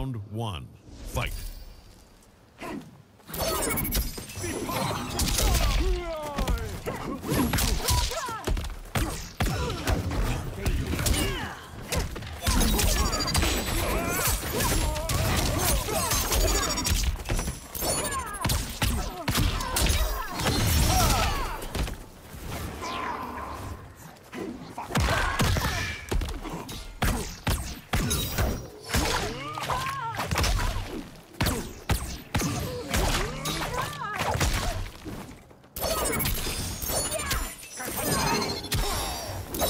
Round one. Fight. Your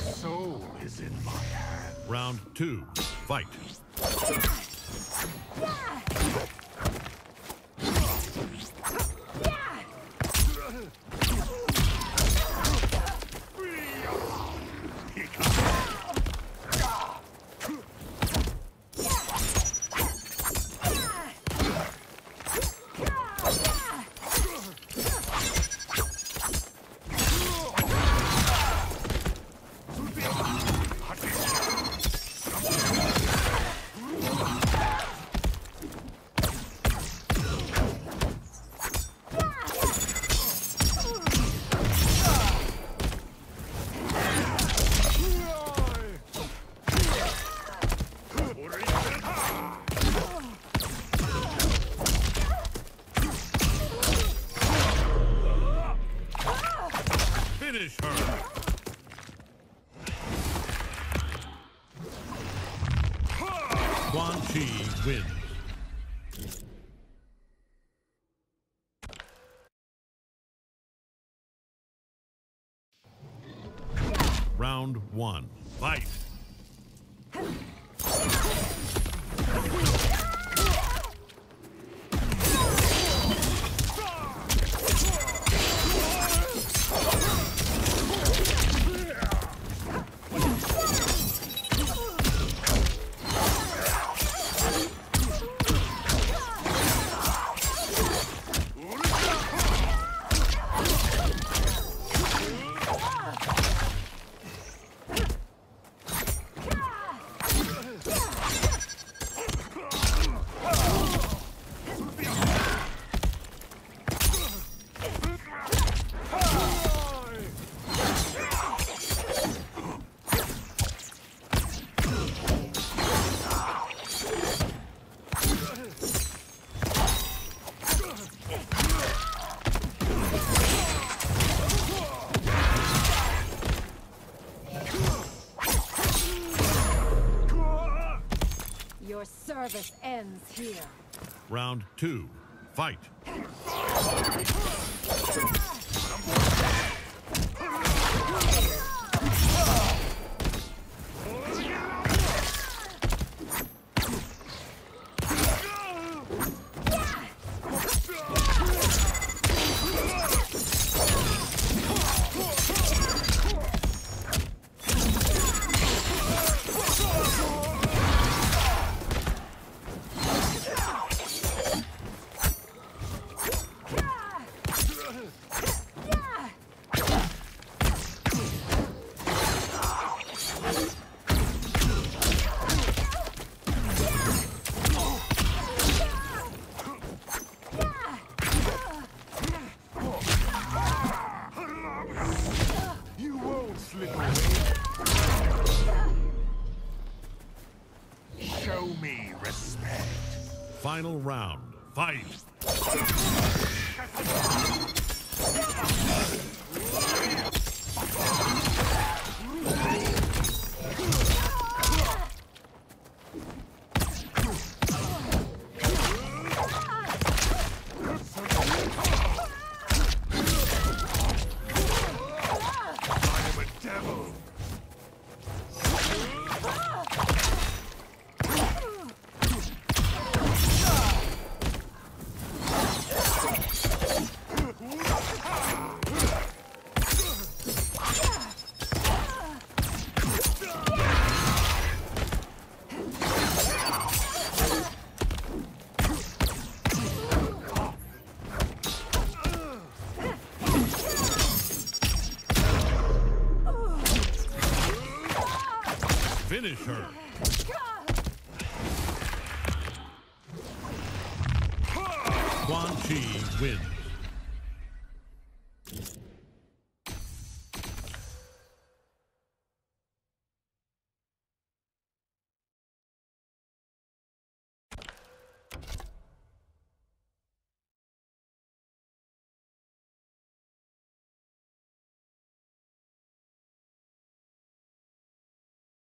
soul is in my hand. Round two. Fight. Finish her. Quan Chi wins. Round one. Fight. Service ends here. Round two. Fight. Final round. Fight. Finish her. Quan Chi wins.